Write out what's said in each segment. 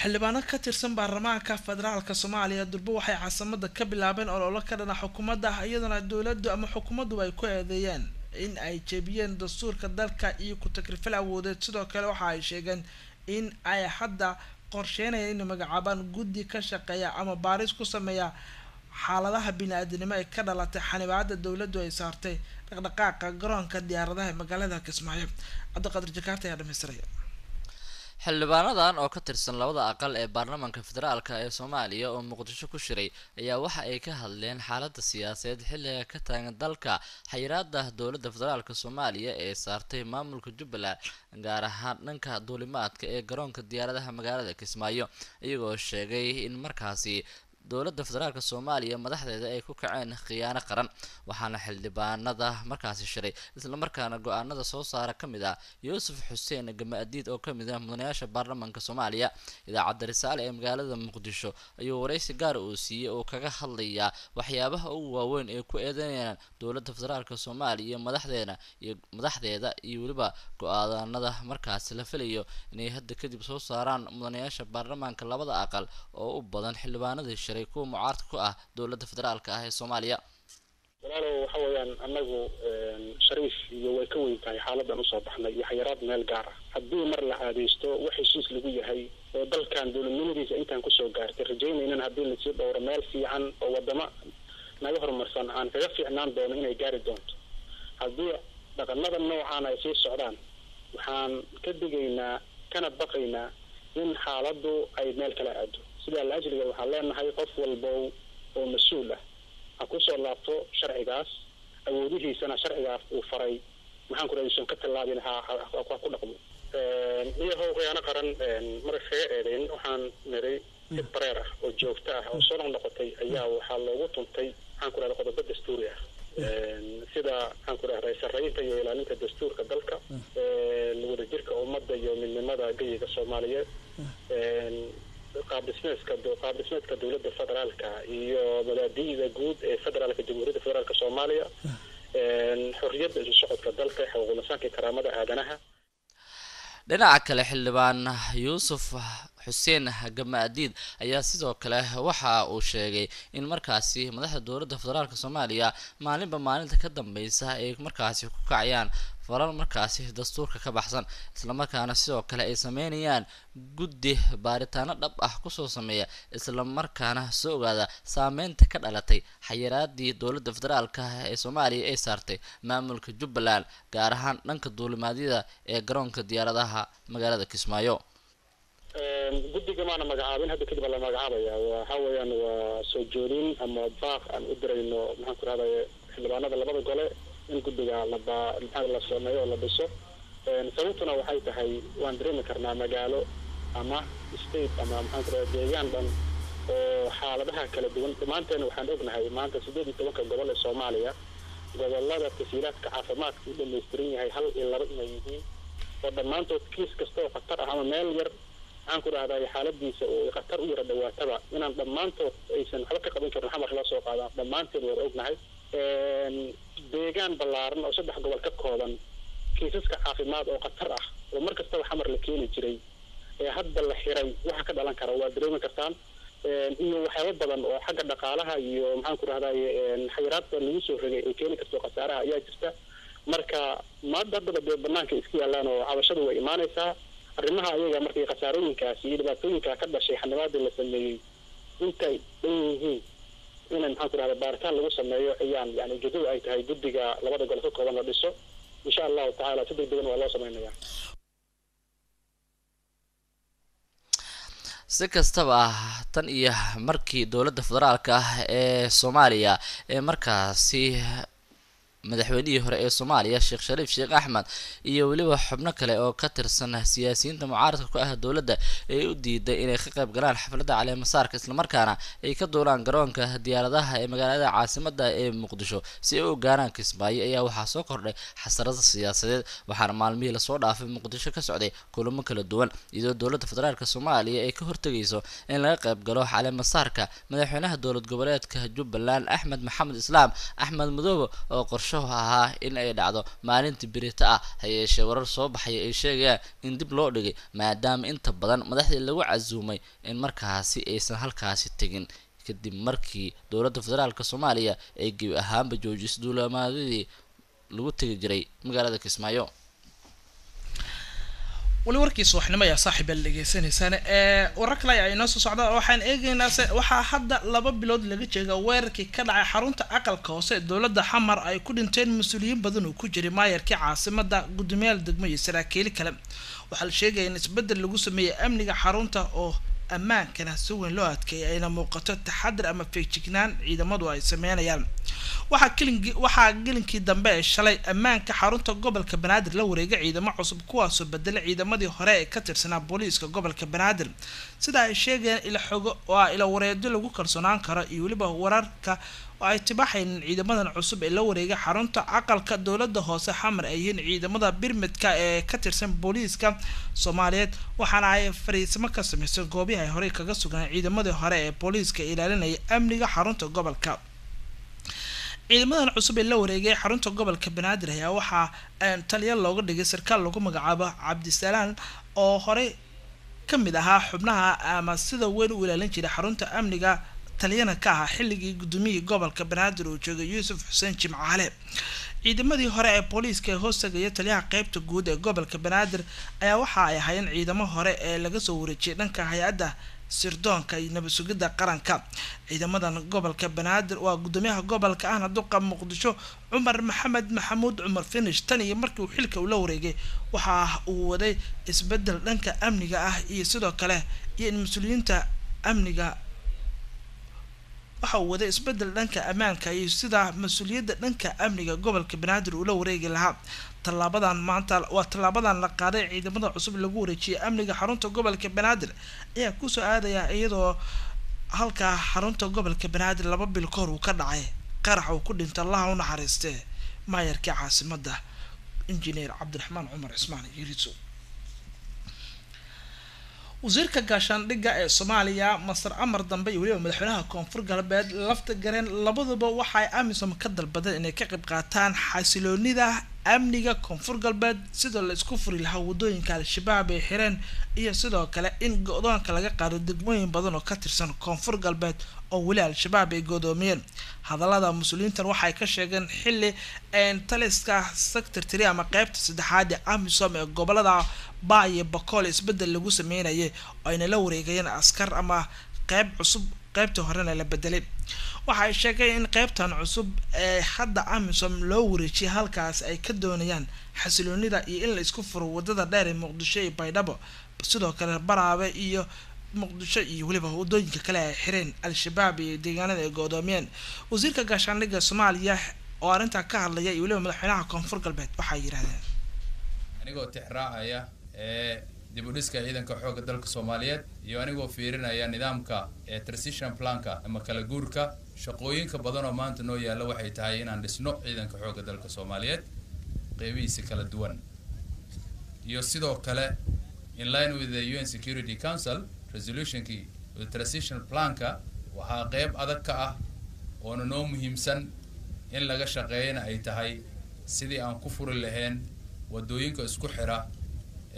xildhibaano ka tirsan baarlamaanka federaalka soomaaliya durbo waxay caasimada ka bilaabeen ololo ka dhana xukuumadda iyadana dowladdu ama xukuumaddu ay ku eedeeyeen in ay jebiyeen dastuurka dalka iyo ku-takrifal awoodeed. Sidoo kale waxa ay sheegeen in ay hadda qorsheynayaan inay magacaabaan guddi ka shaqeeya ama baaris ku sameeya xaaladaha bini-aadanimo ee ka dhalatay xanibaada dowladdu ay saartay dhaqdhaqaaqa garoonka diyaaradaha ee magaalada kismaayo. Cabdiqaadir jakaarta ayaa dhamaystiraya xildhibaanadan oo ka tirsan labada aqal ee baarlamaanka federaalka ee soomaaliya oo muqdisho ku shiray ayaa waxa ay ka hadleen xaalada siyaasadeed xilliga ka taagan dalka xayiraada dowladda federaalka soomaaliya ee saartay maamulka jubbaland gaar ahaan dhanka duulimaadka ee garoonka diyaaradaha magaalada kismaayo iyagoo sheegay in markaasi dowladda federaalka soomaaliya madaxdeeda ay ku kaceen khiyaano qaran waxaana xildhibaanada markaasi shiray islamarkaana go'aanada soo saara ka mid ah yuusuf xuseen gama-adiid oo ka mid ah mudanayaasha baarlamaanka soomaaliya. Idaacadda risaale ee magaalada muqdisho ayuu waraysi gaar uu siiyey oo kaga hadlayaa waxyaabaha ugu waaweyn ee ku eedeynayaan dowladda federaalka soomaaliya madaxdeena iyo madaxdeeda iyo weliba go'aanada markaasi la filayo inay hadda kadib soo saaraan mudanayaasha baarlamaanka labada aqal oo u badan xildhibaanadii shiray kuwa mucaarka ku ah dowladda federaalka ah ee soomaaliya. Walaalow waxa weeyaan anagu shariif iyo way ka weyn tahay xaaladan u soo baxnay iyo xayiraad meel gaar ah. Haddii mar la aadeysto wax heshiis lagu yahay oo dalkan dowladnimadiisa intaan ku soo gaartay rajaynaynan haddii la sii dhowro meel fiican oo wadamo naga horumarsan aan kaga fiicnaan doono inay gaari doonto. Haddii dhaqanada noocaan ay sii socdaan waxaan ka digaynaa kana baqaynaa in xaaladdu ay meel kala aado sidaa la ajliga waxaan leenahay qof walbow oo mas'uul ah. Ha ku soo laabto sharcigaas awoodihiisana sharcigaas uu faray. Maxaan ku raaysan ka tallaabin ha ha ku dhaqmo. Iyo how khiyaano qaran marka kaga eedeyn waxaan niray si bareer ah oo joogto ah oo soo noqnoqotay ayaa waxaa loogu tuntay maxaan ku rahda qodobo dastuuri ah. Sida maxaan ku rahday sarreynta iyo ilaalinta dastuurka dalka wadajirka ummadda iyo midnimada geyiga soomaaliyeed qaab dhismeedka qaab dhismeedka dowladda federaalka iyo mabaadi'da guud ee federaalka jamhuuriyadda federaalka soomaaliya xorriyadda isu socodka dalka xuquuq insaanka iyo karaamada aadanaha. Dhinaca kale xildhibaan yuusuf xuseen gama-adiid ayaa sidoo kale waxa uu sheegay in markaasi madaxda dowladda federaalk soomaaliya maalinba maalinta ka dambeysa ay markaasi ku kacayaan. Falal markaasi dastuurka ka baxsan islamarkaana sidoo kale ay sameynayaan guddi baaritaano dhab ah ku soo sameeya islamarkaana soo ogaada saameynta ka dhalatay xayiraadii dowladda federaalka ee soomaaliya ay saartay maamulka jubbaland gaar ahaan dhanka duulimaadyada ee garoonka diyaaradaha magaalada kismaayo guddiga maana magacaabin hadda kadib la magacaabaya waxa weeyaan waa soo joodin ama baaq aan u dirayno maxaan ku rahday xildhibaanada labada gole in guddiga laba la sameeyo oo la dhiso sababtuna waxay tahay waan dareemi karnaa magaalo ama state ama maxaan ku rahday deegaan dhan oo xaaladaha kala duwan. Dhammaanteena waxaan ognahay maanta siddeed iyo tobanka gobol ee soomaaliya gobollada tasiilaadka caafimaadka u dhamaystiran yahay hal iyo laba inay yihiin. Oo dhammaantood kiis kasta oo khatar ah ama meel yar maxaan ku rahday xaaladiisa oo khatar u yara dhawaataba inaan dhammaantood aysan waxba ka qaban karin xamar loo soo qaada dhammaanteed waan ognahay. Deegaan ballaaran oo saddex gobol ka kooban kiisaska caafimaad oo khatar ah oo mar kastaba xamar la keeni jiray ee hadda la xiray waxa ka dhalan kara waa dareemi kartaan. Iyo waxyaabo badan oo xagga dhaqaalaha iyo maxaan ku rahday xayiraadka lagu soo rogay ay keeni karto khasaaraha ayaa jirta. Marka maadda haddaba dee banaanka iska yaalaan oo cabashadu way imaanaysaa arrimaha ayaga markay khasaarooyinkaas iyo dhibaatooyinka ka dhashay xanibaadii la sameeyey intay dhan yihiin in maxaan ku baaritaan lagu sameeyo ayaan yani ujeedadu ay tahay guddiga labada gol ka kooban la dhiso. Insha allahu tacaala si degdegan waa loo sameynaya. Si kastaba tan iyo markii dowladda federaalka ah ee soomaaliya ee markaasi madaxweynihii hore ee soomaaliya sheekh shariif sheekh axmed iyo weliba xubno kale oo ka tirsan siyaasiyiinta mucaaradka ku ah dowladda ee u diiday inay ka qayb galaan xafladda caleemasaarka islamarkaana ay ka duulaan garoonka diyaaradaha ee magaalada caasimada ee muqdisho si ay u gaaraan kismaayo ayaa waxaa soo kordhay xasarada siyaasadeed waxaana maalmihii la soo dhaafay muqdisho ka socday kulamo kala duwan iyadoo dowladda federaalk soomaaliya ay ka hortegayso in laga qayb galo caleemasaarka madaxweynaha dowlad goboleedka jubbaland axmed maxamed islaam axmed madoobe oo qorshahu ahaa in ay dhacdo maalintii birita ah ha yeeshee warar soo baxaya ay sheegayaan in dib loo dhigay maadaama inta badan madaxdii lagu casuumay in markaasi aysan halkaasi tegin. Kadib markii dowladda federaalk soomaaliya ay gebi ahaanba joojisay duulamaadadii lagu tegi jiray magaalada kismaayo weli warkiisa waxnimo ayaa saaxiib aad dhegeysanaysaan ee warar kale inoo soo socda waxaan eegaynaa se waxaa hadda laba bilood laga jeega weerarkii ka dhacay xarunta aqalka hoose ee dowladda xamar ay ku dhinteen mas'uuliyiin badan oo ku jiray maayarkii caasimada gudoomiyaal degmo iyo saraakiili kale. Waxaa la sheegaya in isbeddel lagu sameeyey amniga xarunta oo ammaankana si weyn loo adkeeyay ayna muuqato taxadir ama feejignaan ciidamadu ay sameynayaan. Waxaa gelinkii dambe ee shalay ammaanka xarunta gobolka banaadir la wareegay ciidamo cusub kuwaasoo bedelay ciidamadii hore ee ka tirsanaa booliiska gobolka banaadir. Sida ay sheegayaan ila xogo waa ila wareedyo lagu kalsoonaan karo iyo weliba wararka oo ay tibaaxayn ciidamadan cusub ee la wareegay xarunta aqalka dowladda hoose xamar ay yihiin ciidamada birmidka ee ka tirsan booliiska soomaaliyeed. Waxaana ay fariisimo ka sameysay goobihii ay horey kaga sugnaan ciidamadii hore ee booliiska ilaalinaya amniga xarunta gobolka. Ciidamadan cusub ee la wareegay xarunta gobolka banaadir ayaa waxaa taliya looga dhigay sarkaal lagu magacaabo cabdisalaan oo horey ka mid ahaa xubnaha ama sida weyn u ilaalin jiray xarunta amniga taliyana ka ahaa xilligii gudoomiyihii gobolka banaadir uu joogay yuusuf xuseen jimcaale. Ciidamadii hore ee booliiska ee hoos tagaya taliyaha qeybta guud ee gobolka banaadir ayaa waxa ay ahaayeen ciidamo hore ee laga soo wareejiyay dhanka hay'adda sirdoonka iyo nabad sugidda qaranka. Ciidamadan gobolka banaadir waa gudoomiyaha gobolka ahna duqa muqdisho cumar maxamed maxamuud cumar finish. Tan iyo markii uu xilka ula wareegay waxa uu waday isbeddel dhanka amniga ah iyo sidoo kale iyo in mas'uuliyiinta amniga waxa uu waday isbeddel dhanka ammaanka iyo sida mas'uuliyadda dhanka amniga gobolka banaadir uu la wareegi lahaa. Tallaabadan maanta waa tallaabadan la qaaday ciidamada cusub lagu wareejiyay amniga xarunta gobolka banaadir ayaa ku soo aadaya iyadoo halkaa xarunta gobolka banaadir laba bil kahor uu ka dhacay. Qarax uu ku dhintay allaha u naxariistee maayarkii caasimada injineer cabdiraxmaan cumar cismaan yiriso wasiirka gaashaandhigga ee soomaaliya masar amar dambe iyo weliba madaxweynaha koonfur galbeed lafta gareen labaduba waxaay amisom ka dalbadeen inay ka qayb qaataan xasiloonida amniga koonfur galbeed. Sidoo la isku furi lahaa waddooyinka al-shabaab ay xireen iyo sidoo kale in go-doonka laga qaado degmooyin badan oo ka tirsan koonfur galbeed oo weli al-shabaab ay godoomiyeen. Hadallada mas'uuliyiintan waxay ka sheegeen xilli taliska sector tiri ama qeybta saddexaad ee amisom ee gobollada ba iyo bakool isbeddel lagu sameynayay oo ayna la wareegayeen askar ama qeyb cusub qeybtii horena la bedelay. Waxa ay sheegeen in qeybtan cusub ee hadda amisom loo wareejiyay halkaas ay ka doonayaan xasiloonida iyo in la isku furo waddada dheer ee muqdisho iyo baydhabo sidoo kale baraabe iyo muqdisho iyo weliba waddooyinka kale ay xireen al-shabaab iyo deegaanada ay goodoomiyeen wasiirka gaashaandhigga soomaaliya oo arrintaa ka hadlaya iyo weliba madaxweynaha koonfur galbeed waxay yidhahdeen anigoo tixraacaya ee dib u dhiska ciidanka xoogga dalka soomaaliyeed iyo anigoo fiirinaya nidaamka ee transition planka ama kala guurka shaqooyinka badan oo maanta noo yaalla waxay tahay inaan dhisno ciidanka xoogga dalka soomaaliyeed qeybihiisa kala duwan. Iyo sidoo kale in line with the un security council resolutionkii transition planka waxaa qeyb adag ka ah oona noo muhiimsan in laga shaqeeyana ay tahay sidii aan ku furi lahayn waddooyinka isku xira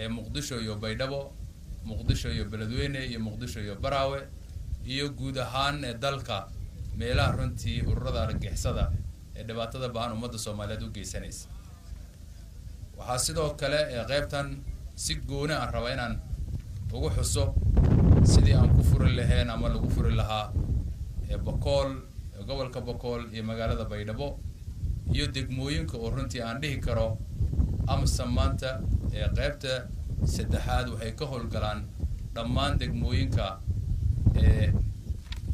ee muqdisho iyo baydhabo muqdisho iyo beledweyne iyo muqdisho iyo baraawe iyo guud ahaan ee dalka meelaha runtii ururada argagixisada ee dhibaatada baan ummadda soomaaliyeed u geysanaysa. Waxaa sidoo kale ee qeybtan si gooni aan raba inaan ugu xuso sidii aan ku furi lahayn ama lagu furi lahaa ee gobolka bakool iyo magaalada baydhabo iyo degmooyinka oo runtii aan dhihi karo amsa maanta ee qeybta saddexaad waxay ka howlgalaan dhammaan degmooyinka ee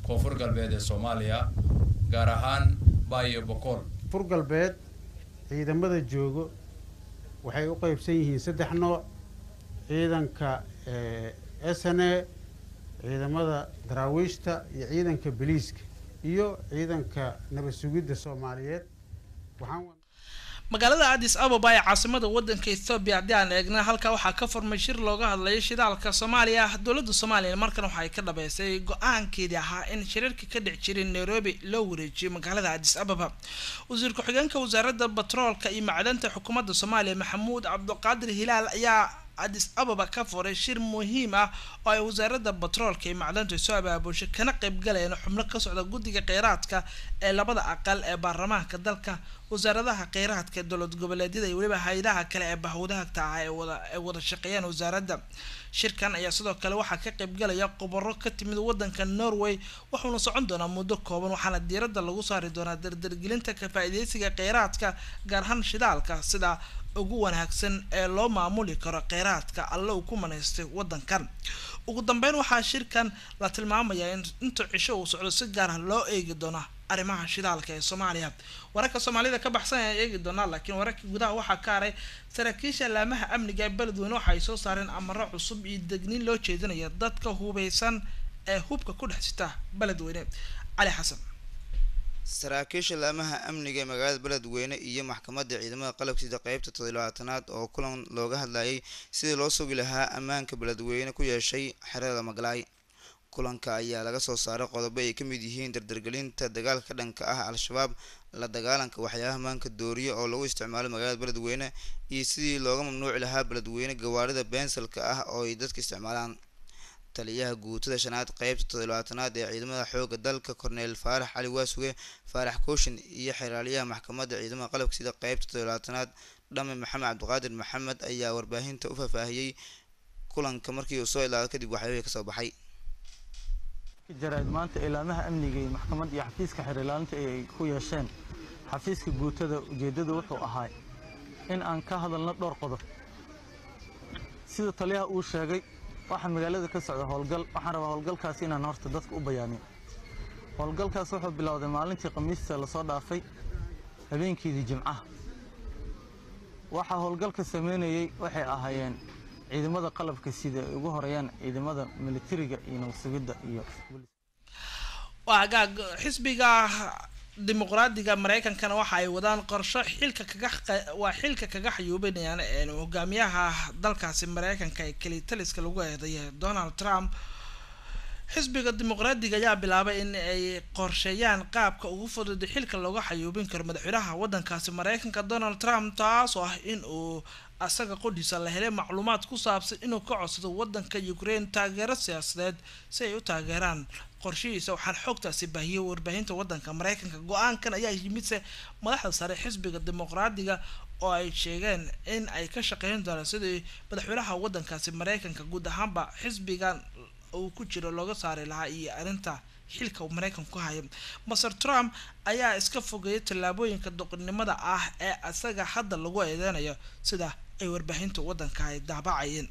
koonfur galbeed ee soomaaliya gaar ahaan baayo bokool fur galbeed ciidamada joogo waxay u qeybsan yihiin saddex nooc. Ciidanka s n a ciidamada daraawiishta iyo ciidanka boliiska iyo ciidanka nabad sugidda soomaaliyeed magaalada addis ababa ee caasimada wadanka ethoobiya haddii aan eegna halkaa waxaa ka furmay shir looga hadlayay shidaalka soomaaliya dowladda soomaaliya markan waxa ay ka dhabeysay go'aankeedii ahaa in shirarka ka dhic jiray nairobi loo wareejiyo magaalada addis ababa. Wasiir ku-xigeenka wasaaradda batroolka iyo macdanta xukuumadda soomaaliya maxamuud cabdiqaadir hilaal ayaa addis ababa ka furay shir muhiim ah oo ay wasaaradda batroolka iyo macdanta soo abaabushay kana qaybgalayeen xubno ka socda guddiga kheyraadka ee labada aqal ee baarlamaanka dalka. Wasaaradaha kheyraadka dowlad goboleedyada iyo weliba hay'adaha kale ee bahwadahagta ah ay wada shaqeeyaan wasaaradda. Shirkan ayaa sidoo kale waxaa ka qaybgalaya khubaro ka timid wadanka norway wuxuuna socon doonaa muddo kooban waxaana diiradda lagu saari doonaa dardargelinta ka faa-ideysiga kheyraadka gaar ahaan shidaalka sida ugu wanaagsan ee loo maamuli karo kheyraadka alle uu ku manaystay wadankan ugu dambeyn waxaa shirkan la tilmaamayaa in inta cisho uu socdo si gaar ah loo eegi doono arrimaha shidaalka ee soomaaliya. Wararka soomaalida ka baxsan ayaan eegi doonaa laakiin wararka gudaha waxaa ka haray saraakiisha laamaha amniga ee beledweyne waxa ay soo saareen amaro cusub iyo degniin loo jeedinaya dadka hubeysan ee hubka ku dhex sita beledweyne cali xasan saraakiisha laamaha amniga ee magaalada beledweyne iyo maxkamadda ciidamada qalabka sida qeybta toddobaatanaad oo kulan looga hadlayay sidii loo sugi lahaa ammaanka beledweyne ku yeeshay xerada magalaay. Kulanka ayaa laga soo saaray qodobo ay ka mid yihiin dardargelinta dagaalka dhanka ah al-shabaab la dagaalanka waxyaabaha maanka dooriya oo lagu isticmaalo magaalada beledweyne iyo sidii looga mamnuuci lahaa beledweyne gawaarida beensalka ah oo ay dadka isticmaalaan taliyaha guutada shanaad qeybta toddobaatanaad ee ciidamada xooga dalka korneel faarax cali waasuge faarax kooshin iyo xeraalyaha maxkamadda ciidamada qalabka sida qeybta toddobaatanaad dhame maxamed cabdiqaadir maxamed ayaa warbaahinta u faahfaahiyey kulanka markii uu soo ilaado kadib waxyaabihii ka soo baxay. Jaraa'id maanta ilaamaha amniga iyo maxkamad iyo xafiiska xeer ilaalinta ay ku yeesheen xafiiska guutada ujeeddadu wuxuu ahaa in aan ka hadalno dhowr qodob. Sida taliyaha uu sheegay waxaa magaalada ka socda howlgal. Waxaan rabaa howlgalkaasi inaan horta dadka u bayaaniyo. Howlgalkaas wuxuu bilowday maalintii khamiista la soo dhaafay habeenkeedii jimcaha. Waxaa howlgalka sameynayey waxay ahaayeen ciidamada qalabka sida ay ugu horeeyaan ciidamada militariga iyo nabadsugidda iyo waa hagaag xisbiga dimuqraadiga mareykankana waxa ay wadaan qorsho xilka kaga waa xilka kaga xayuubinayaan hogaamiyaha dalkaasi mareykanka ee kelitaliska lagu eedeeya donald trump. Xisbiga dimuqraadiga ayaa bilaabay in ay qorsheeyaan qaabka ugu fudud xilka looga xayuubin karo madaxweynaha wadankaasi mareykanka donald trump taas ah in uu asaga qodhiisa la helay macluumaad ku saabsan inuu ka codsado wadanka ukraine taageero siyaasadeed si ay u taageeraan qorshihiisa waxaan xogtaasi baahiyay warbaahinta wadanka mareykanka go'aankan ayaa yimidse madaxda sare xisbiga dimuqraadiga oo ay sheegeen in ay ka shaqeyn doonaan sidii madaxweynaha wadankaasi mareykanka guud ahaanba xisbigan uu ku jiro looga saari lahaa iyo arrinta xilka uu mareykanku ku haya maser trump ayaa iska fogeeyay tallaabooyinka doqonnimada ah ee isaga hadda lagu eedeynayo sida ay warbaahinta wadanka ay daabacayeen